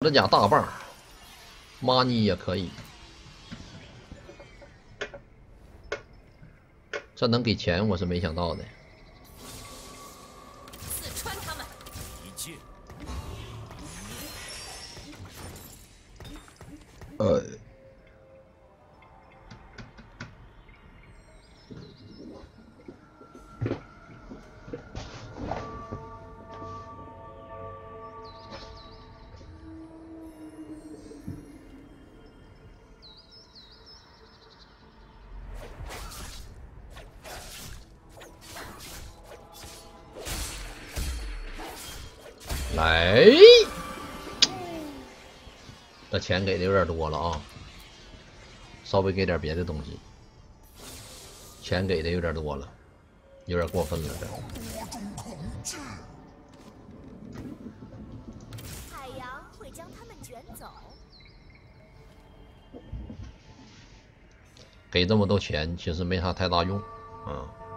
这俩大棒，，money 也可以，这能给钱，我是没想到的。钱给的有点多了啊，稍微给点别的东西，钱给的有点多了，有点过分了这。海洋会将他们卷走。给这么多钱，其实没啥太大用，啊。每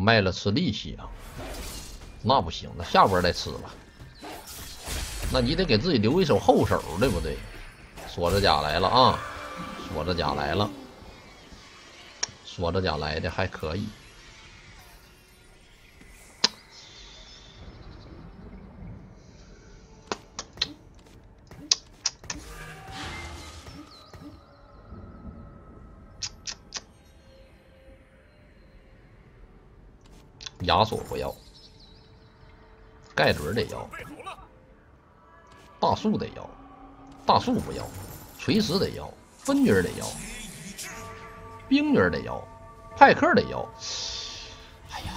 卖了吃利息啊，那不行，那下波再吃吧。那你得给自己留一手后手，对不对？锁着甲来了啊，锁着甲来了，锁着甲来的还可以。亚索不要，盖伦得要，大树得要，大树不要，锤石得要，分女得要，冰女得要，派克得要。哎呀，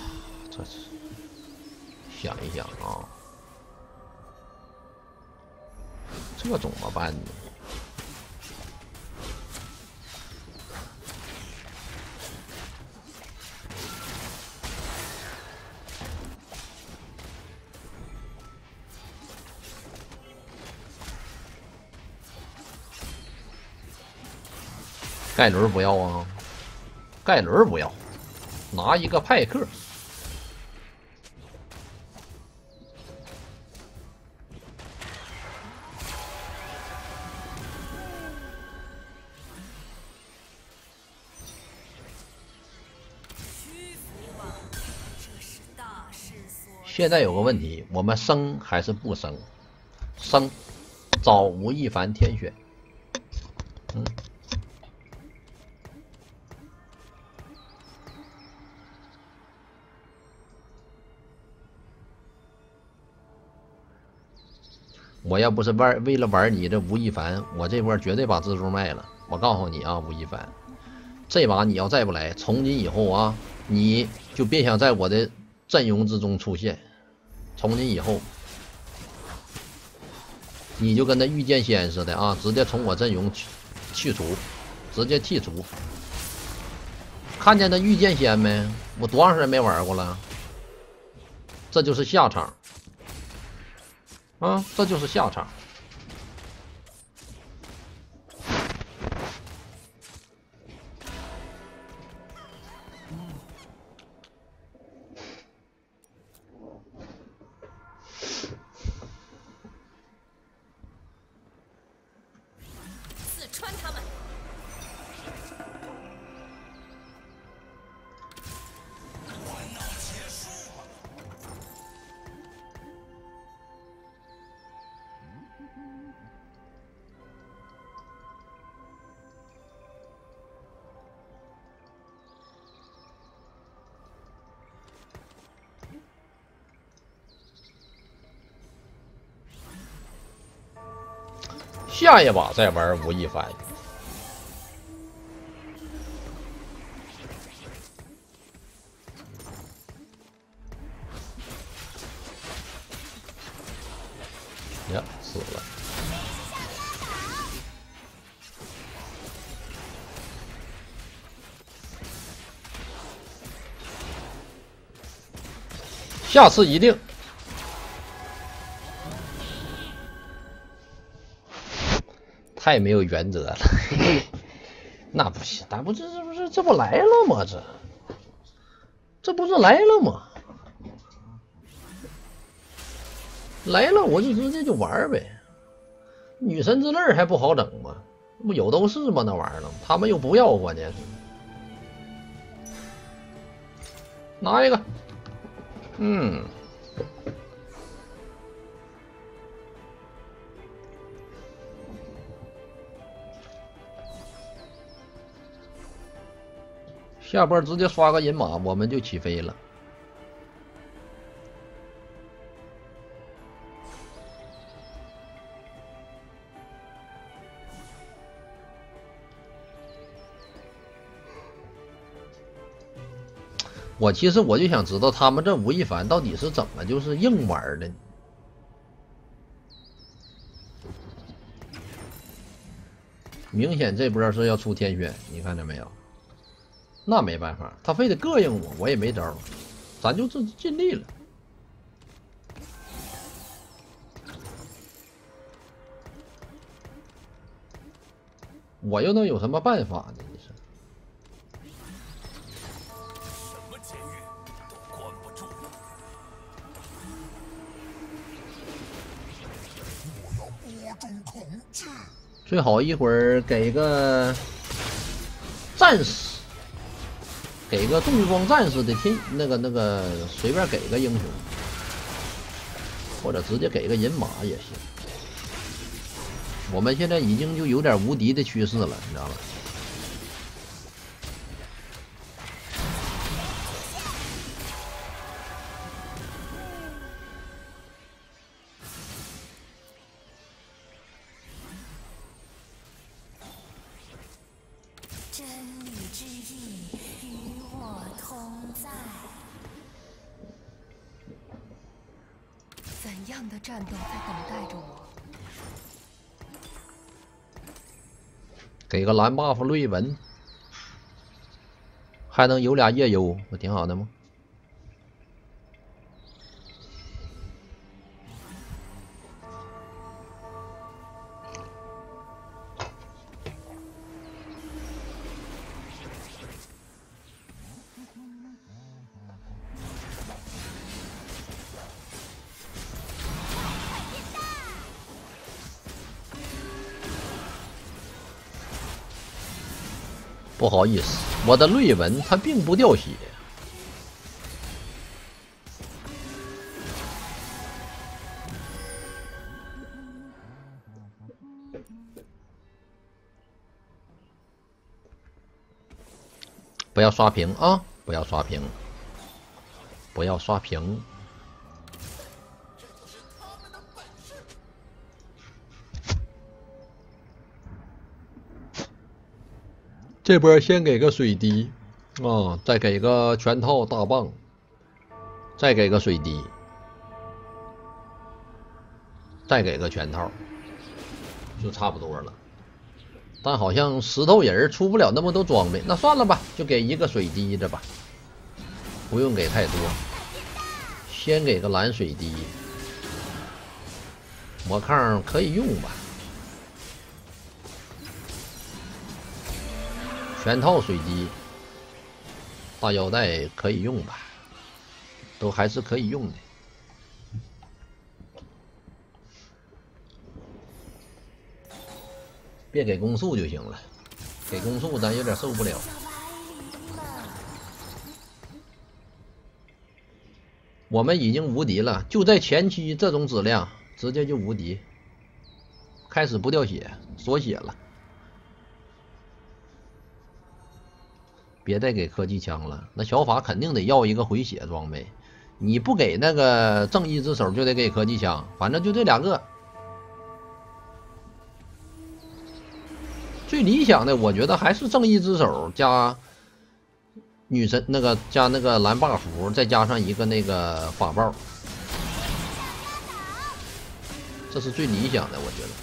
这是想一想啊，这怎么办呢？盖伦不要啊，盖伦不要，拿一个派克。现在有个问题，我们升还是不升？升，找吴亦凡天选。我要不是玩为了玩你这吴亦凡，我这波绝对把蜘蛛卖了。我告诉你啊，吴亦凡，这把你要再不来，从今以后啊，你就别想在我的阵容之中出现。从今以后，你就跟那御剑仙似的啊，直接从我阵容去去除，直接剔除。看见那御剑仙没？我多长时间没玩过了？这就是下场。啊，这就是下场。下一把再玩吴亦凡。呀，死了！下次一定。太没有原则了，那不行，那不这这不是这不来了吗？这这不是来了吗？来了我就直接就玩呗。女神之泪还不好整吗？不有都是吗？那玩意儿他们又不要，关键是拿一个，嗯。下波直接刷个银马，我们就起飞了。我其实我就想知道他们这吴亦凡到底是怎么就是硬玩的？明显这波是要出天选，你看见没有？那没办法，他非得膈应我，我也没招，咱就尽尽力了。我又能有什么办法呢？你说？最好一会儿给个战士。给个重装战士的天，那个那个随便给个英雄，或者直接给个人马也行。我们现在已经就有点无敌的趋势了，你知道吧？一个蓝 buff 瑞文，还能有俩夜幽，不挺好的吗？不好意思，我的瑞文它并不掉血。不要刷屏啊！不要刷屏！不要刷屏！这波先给个水滴啊，再给个全套大棒，再给个水滴，再给个全套，就差不多了。但好像石头人出不了那么多装备，那算了吧，就给一个水滴的吧，不用给太多。先给个蓝水滴，魔抗可以用吧。全套水机，大腰带可以用吧？都还是可以用的。别给攻速就行了，给攻速咱有点受不了。我们已经无敌了，就在前期这种质量，直接就无敌。开始不掉血，锁血了。别再给科技枪了，那小法肯定得要一个回血装备。你不给那个正义之手，就得给科技枪。反正就这两个，最理想的我觉得还是正义之手加女神那个加那个蓝 buff，再加上一个那个法爆，这是最理想的，我觉得。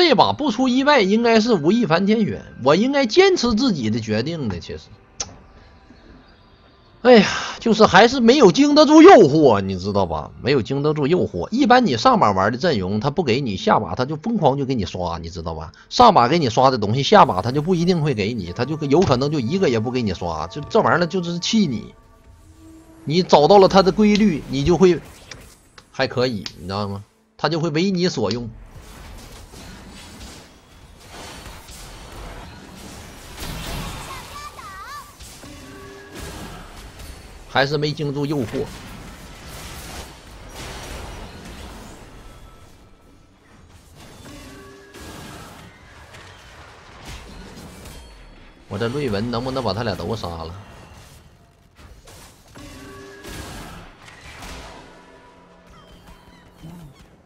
这把不出意外，应该是吴亦凡天选。我应该坚持自己的决定的。其实，哎呀，就是还是没有经得住诱惑，你知道吧？没有经得住诱惑。一般你上把玩的阵容，他不给你，下把他就疯狂就给你刷，你知道吧？上把给你刷的东西，下把他就不一定会给你，他就有可能就一个也不给你刷。就这玩意儿就是气你。你找到了他的规律，你就会还可以，你知道吗？他就会为你所用。还是没经住诱惑。我这瑞文能不能把他俩都杀了？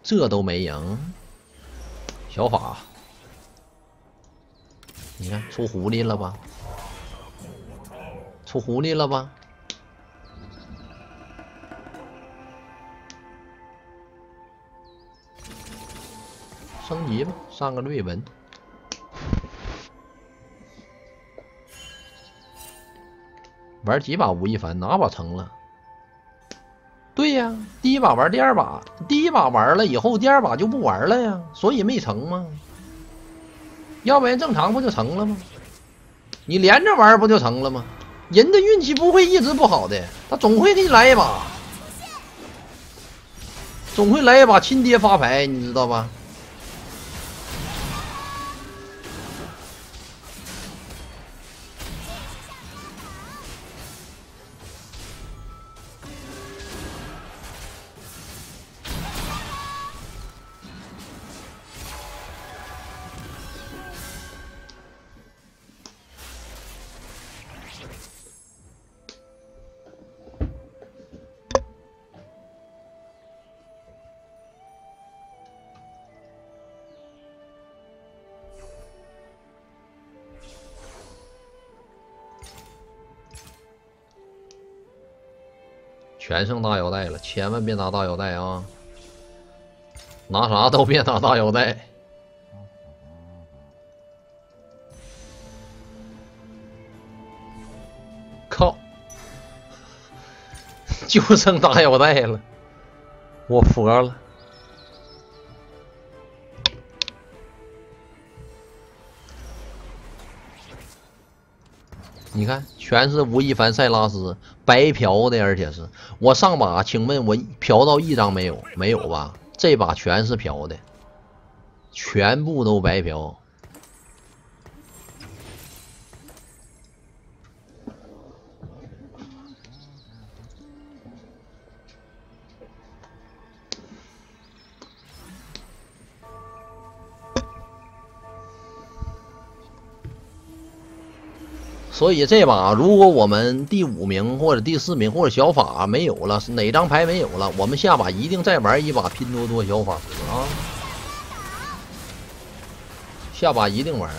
这都没赢，小法，你看出狐狸了吧？出狐狸了吧？升级吧，上个瑞文，玩几把吴亦凡，哪把成了？对呀，第一把玩，第二把，第一把玩了以后，第二把就不玩了呀，所以没成吗？要不然正常不就成了吗？你连着玩不就成了吗？人的运气不会一直不好的，他总会给你来一把，总会来一把亲爹发牌，你知道吧？全剩大腰带了，千万别拿大腰带啊！拿啥都别拿大腰带。靠！就剩大腰带了，我佛了。你看，全是吴亦凡、塞拉斯白嫖的，而且是我上把，请问我嫖到一张没有？没有吧？这把全是嫖的，全部都白嫖。所以这把，如果我们第五名或者第四名或者小法没有了，哪张牌没有了，我们下把一定再玩一把拼多多小法啊！下把一定玩。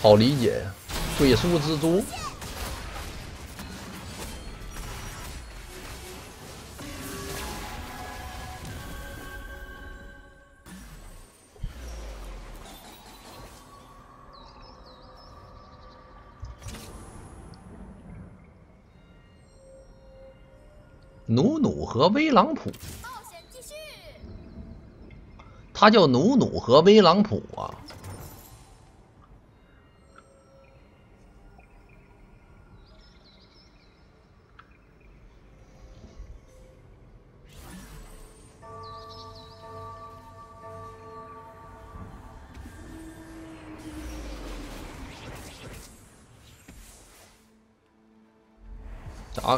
好理解呀，鬼畜蜘蛛。努努和威朗普，他叫努努和威朗普啊。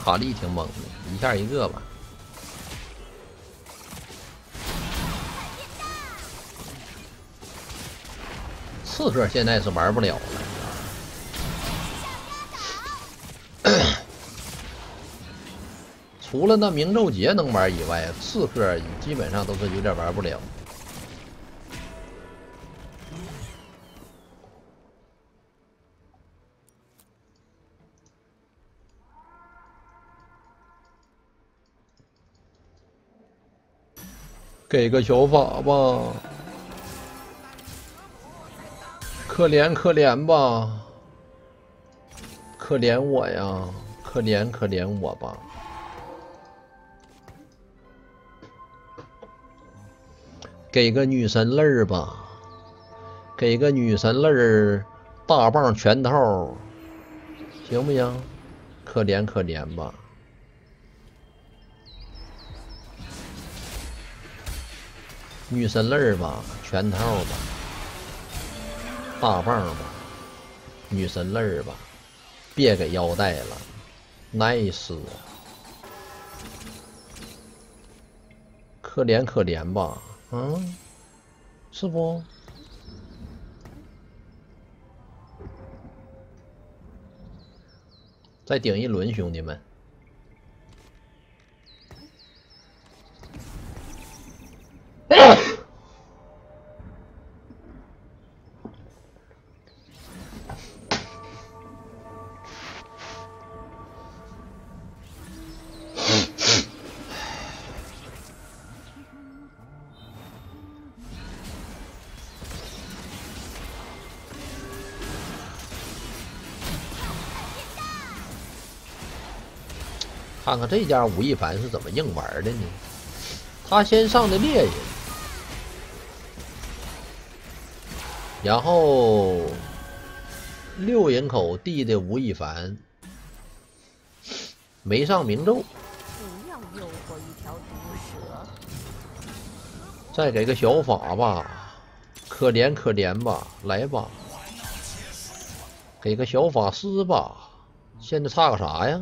卡丽挺猛的，一下一个吧。刺客现在是玩不了了，除了那明咒节能玩以外，刺客基本上都是有点玩不了。给个小法吧，可怜可怜吧，可怜我呀，可怜可怜我吧，给个女神泪儿吧，给个女神泪儿，大棒拳头，行不行？可怜可怜吧。女神泪儿吧，拳头吧，大棒吧，女神泪儿吧，别给腰带了，nice，可怜可怜吧，嗯，是不？再顶一轮，兄弟们。看这家吴亦凡是怎么硬玩的呢？他先上的猎人，然后六人口地的吴亦凡没上明咒，再给个小法吧，可怜可怜吧，来吧，给个小法师吧，现在差个啥呀？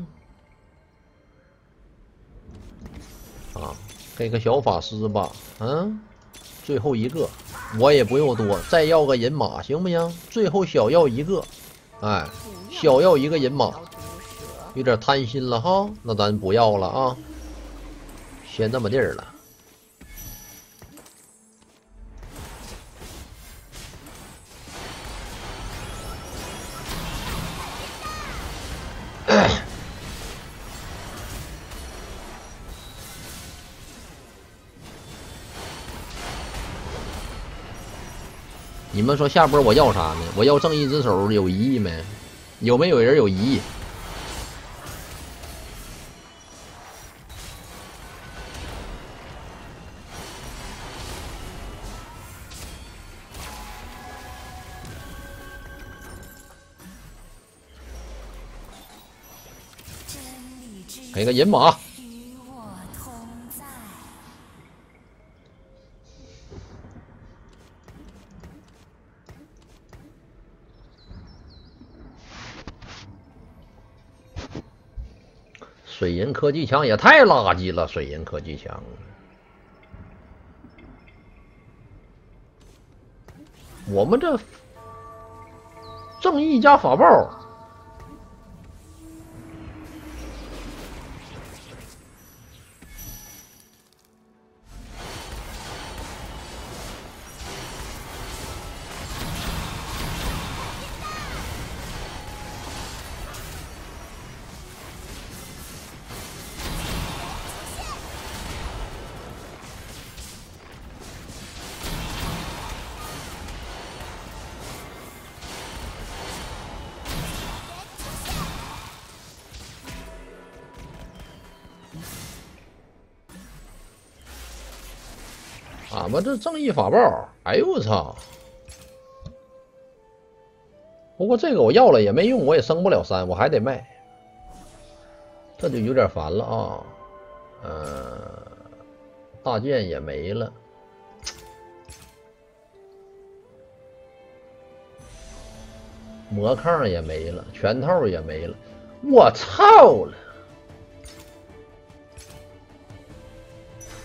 啊，给个小法师吧，嗯，最后一个，我也不用多，再要个人马行不行？最后小要一个，哎，小要一个人马，有点贪心了哈，那咱不要了啊，先这么地儿了。你们说下波我要啥呢？我要正义之手有疑义没？有没有人有疑义？给个银马。水银科技枪也太垃圾了！水银科技枪，我们这正义加法爆。俺们这正义法爆，哎呦我操！不过这个我要了也没用，我也升不了三，我还得卖，这就有点烦了啊。嗯，大剑也没了，魔抗也没了，拳套也没了，我操了！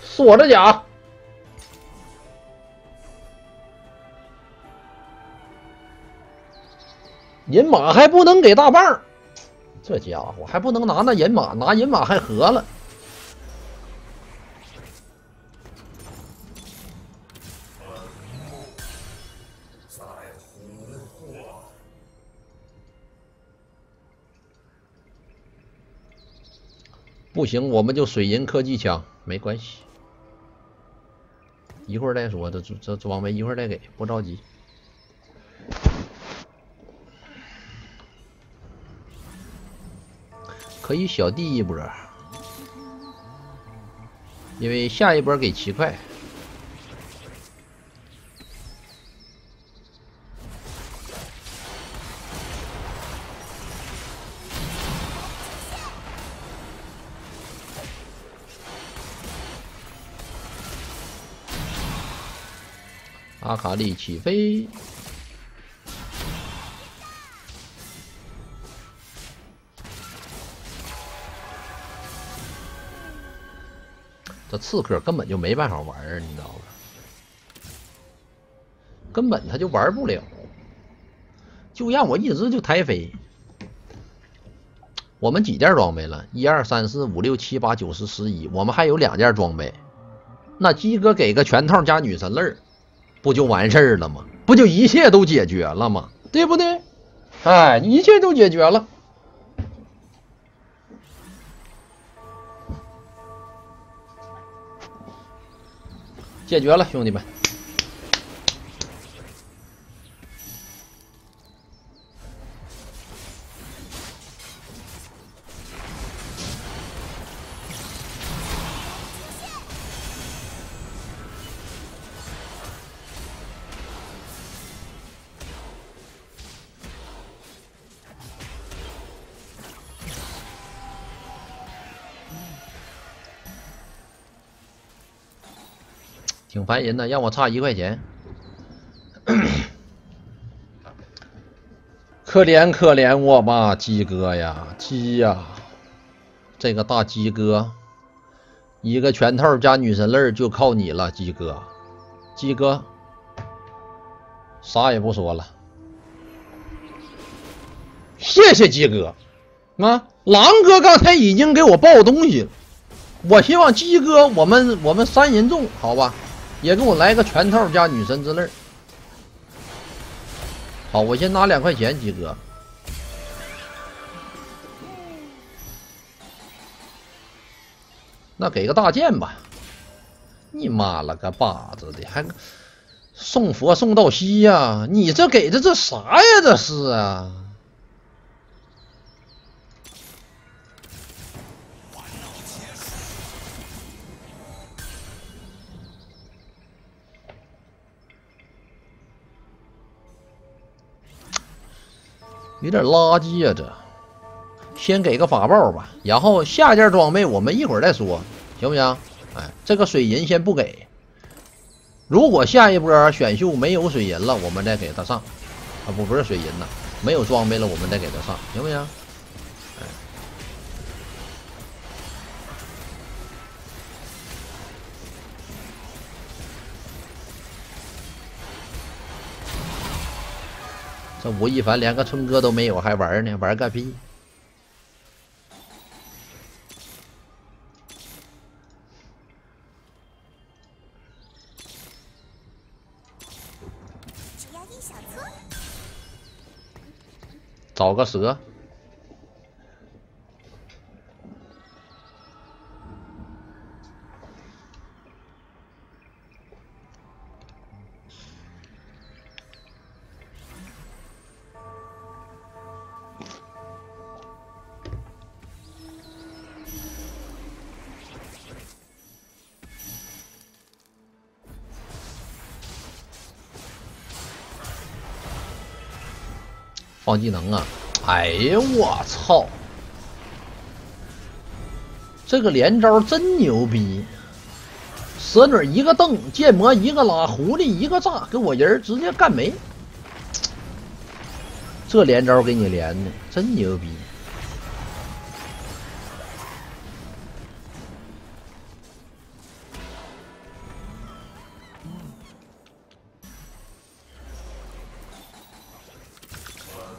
锁着甲。银马还不能给大棒，这家伙还不能拿那银马，拿银马还合了。不行，我们就水银科技枪，没关系。一会儿再说，这这装备一会儿再给，不着急。可以小弟一波，因为下一波给七块。阿卡丽起飞，这刺客根本就没办法玩儿，你知道吧？根本他就玩不了，就让我一直就抬飞。我们几件装备了？一二三四五六七八九十十一，我们还有两件装备。那鸡哥给个拳套加女神泪儿。不就完事儿了吗？不就一切都解决了吗？对不对？哎，一切都解决了，解决了，兄弟们。烦人呢，让我差一块钱，可怜可怜我吧，鸡哥呀，鸡呀，这个大鸡哥，一个拳头加女神泪就靠你了，鸡哥，鸡哥，啥也不说了，谢谢鸡哥，啊，狼哥刚才已经给我爆东西了，我希望鸡哥，我们我们三人众，好吧。也给我来个拳套加女神之泪好，我先拿两块钱，鸡哥。那给个大剑吧。你妈了个巴子的，还送佛送到西呀？你这给的这啥呀？这是啊。有点垃圾啊！这先给个法宝吧，然后下件装备我们一会儿再说，行不行？哎，这个水银先不给。如果下一波选秀没有水银了，我们再给他上。啊，不，不是水银呐，没有装备了，我们再给他上，行不行？这吴亦凡连个春哥都没有，还玩呢？玩个屁！找个蛇。放技能啊！哎呀，我操！这个连招真牛逼！蛇女一个瞪，剑魔一个拉，狐狸一个炸，给我人直接干没。这连招给你连的真牛逼！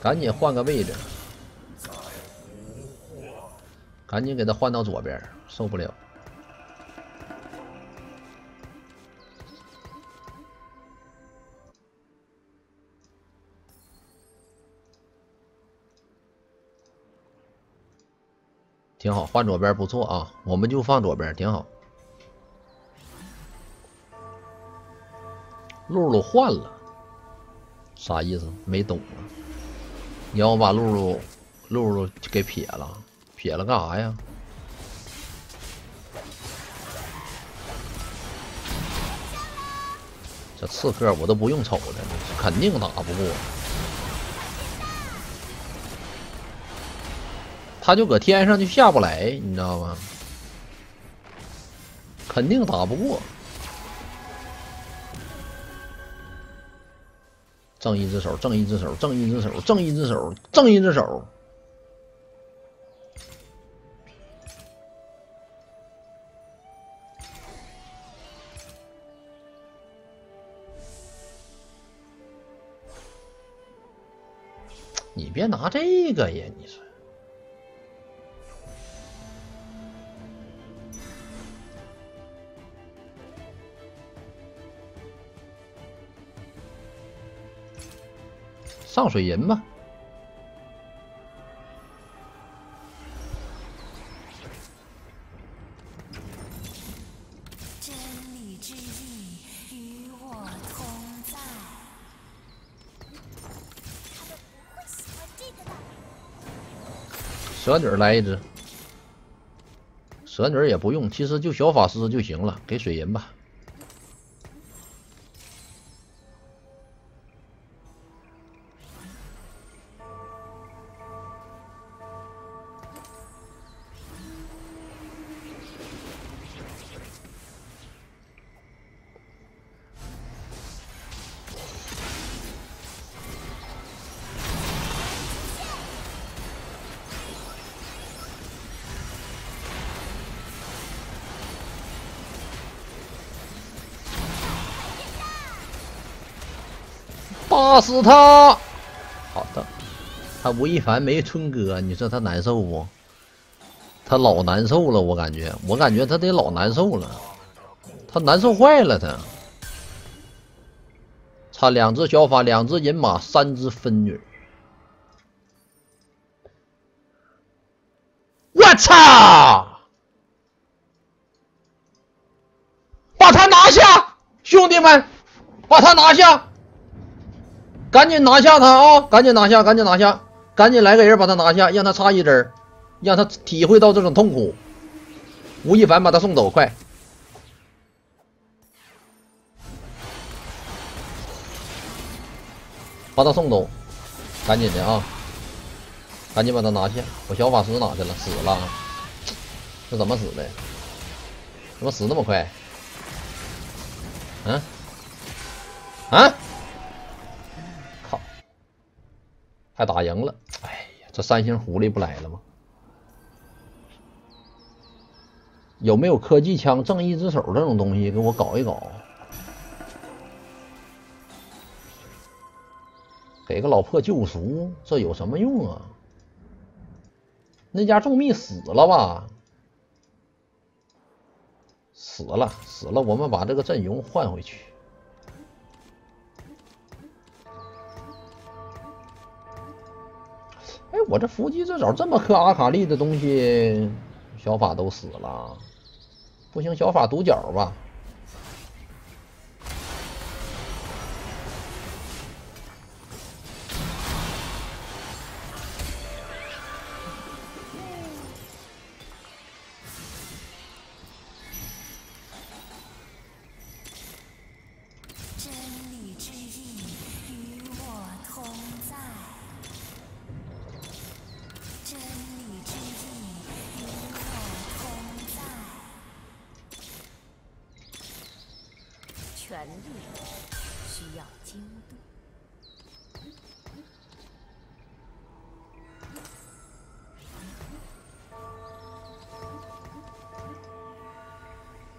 赶紧换个位置，赶紧给他换到左边，受不了。挺好，换左边不错啊，我们就放左边，挺好。露露换了，啥意思？没懂啊？你要我把露露露露给撇了，撇了干啥呀？这刺客我都不用瞅的，肯定打不过。他就搁天上就下不来，你知道吗？肯定打不过。正一只手，正一只手，正一只手，正一只手，正一只手。你别拿这个呀！你说。上水银吧。真理之意与我同在。蛇女来一只，蛇女也不用，其实就小法师就行了，给水银吧。打死他！好的，他吴亦凡没春哥，你说他难受不？他老难受了，我感觉，我感觉他得老难受了，他难受坏了，他。差两只小法，两只银马，三只分女。我操！把他拿下，兄弟们，把他拿下！赶紧拿下他啊！赶紧拿下，赶紧拿下，赶紧来个人把他拿下，让他插一针，让他体会到这种痛苦。吴亦凡把他送走，快！把他送走，赶紧的啊！赶紧把他拿下！我小法师哪去了？死了？这怎么死的？怎么死那么快？嗯？啊？还打赢了，哎呀，这三星狐狸不来了吗？有没有科技枪、正义之手这种东西给我搞一搞？给个老破救赎，这有什么用啊？那家众密死了吧？死了，死了，我们把这个阵容换回去。哎，我这伏击这招这么克阿卡丽的东西，小法都死了，不行，小法独角吧。全力需要精度。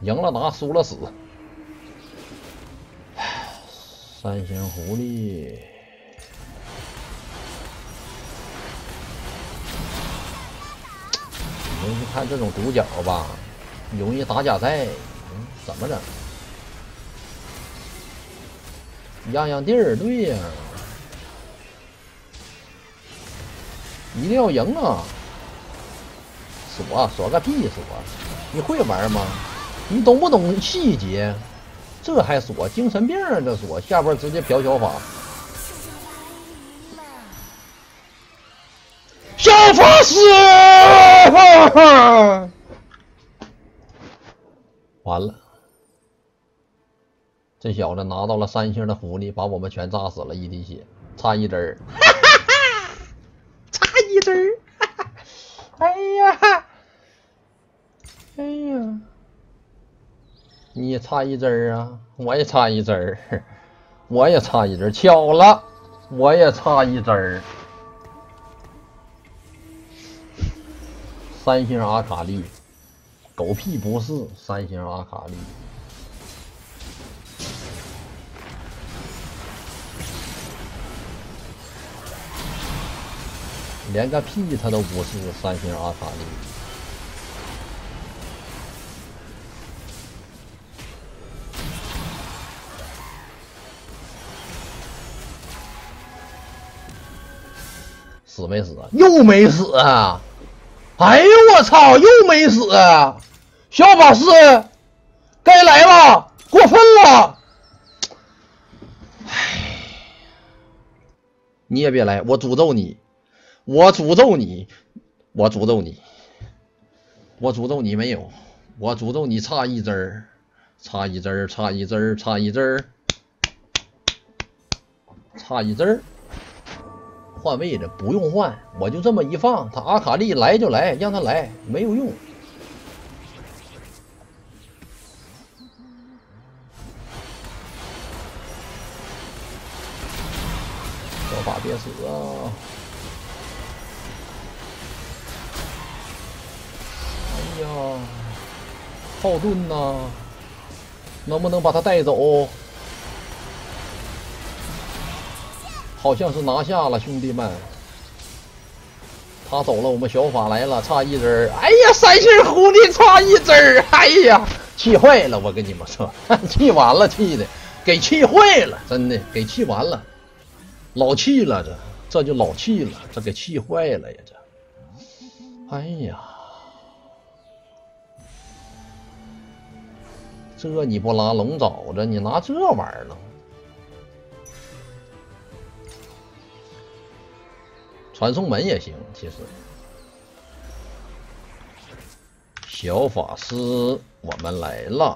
赢了拿，输了死。三星狐狸，你们看这种独角吧，容易打假赛，嗯，怎么整？样样地儿，对呀，一定要赢啊！锁锁个屁锁！你会玩吗？你懂不懂细节？这还锁精神病啊？这锁下波直接嫖小法，小法师，完了，这小子拿到了三星的福利，把我们全炸死了，一滴血，差一针儿，差一针儿 哎呀，哎呀。你也差一针儿啊，我也差一针儿，我也差一针儿，巧了，我也差一针儿。三星阿卡丽，狗屁不是三星阿卡丽，连个屁他都不是三星阿卡丽。死没死？又没死！哎呦我操！又没死！小法师，该来了！过分了！哎，你也别来！我诅咒你！我诅咒你！我诅咒你！我诅咒你没有！我诅咒你差一针儿，差一针儿，差一针儿，差一针儿，差一针儿。换位置不用换，我就这么一放，他阿卡丽来就来，让他来没有用。盾呐，能不能把他带走？好像是拿下了，兄弟们，他走了，我们小法来了，差一针儿。哎呀，三星狐狸差一针儿，哎呀，气坏了，我跟你们说，气完了，气的，给气坏了，真的给气完了，老气了，这这就老气了，这给气坏了呀，这，哎呀，这你不拉龙爪子，你拿这玩意儿呢？传送门也行，其实。小法师，我们来了。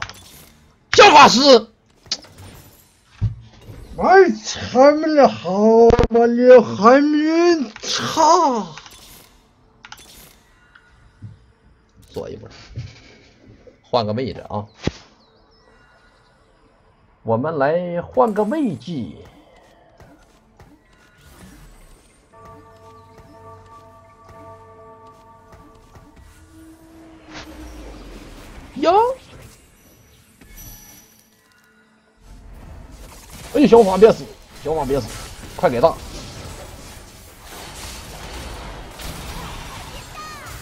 小法师，哎，他们的好嘛，你还没差。坐一会儿，换个位置啊。我们来换个位置。哟！哎，小法别死，小法别死，快给大，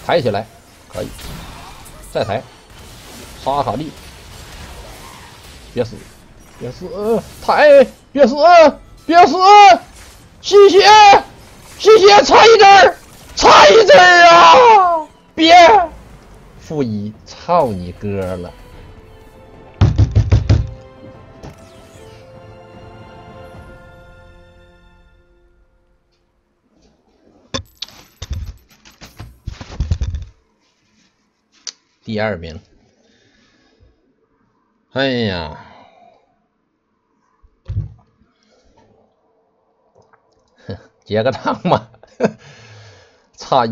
抬起来，可以，再抬，沙卡利，别死，别死，抬，别死，别死，吸血，吸血，差一针差一针啊！别。负一，操你哥了！第二名，哎呀，结个账嘛，差一。